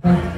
Thank you.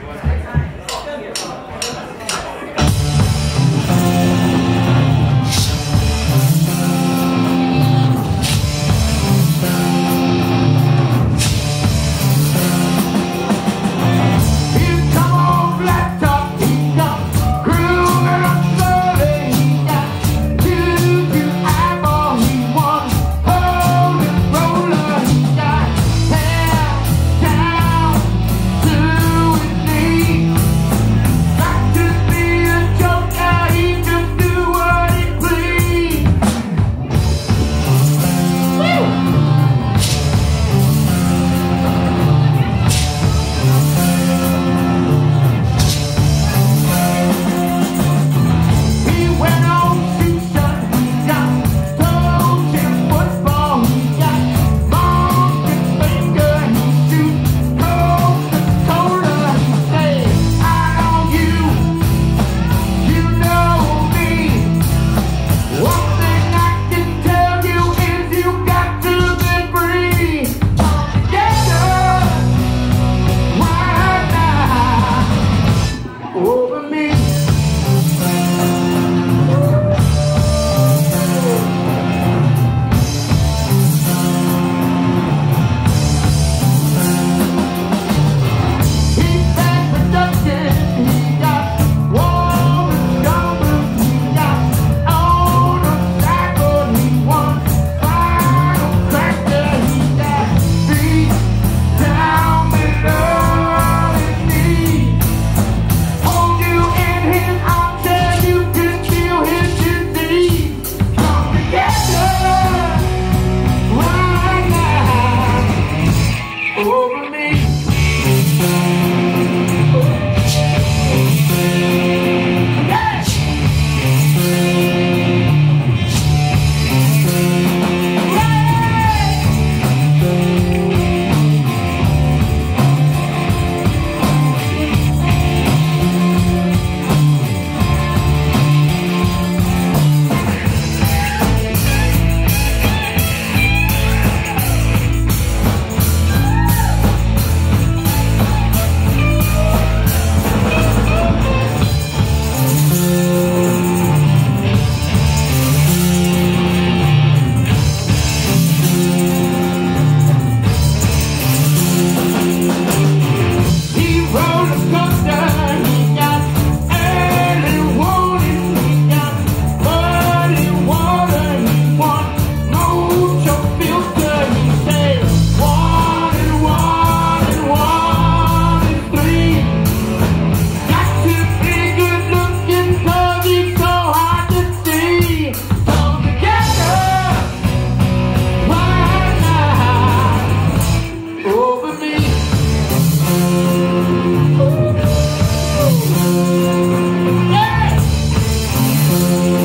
you.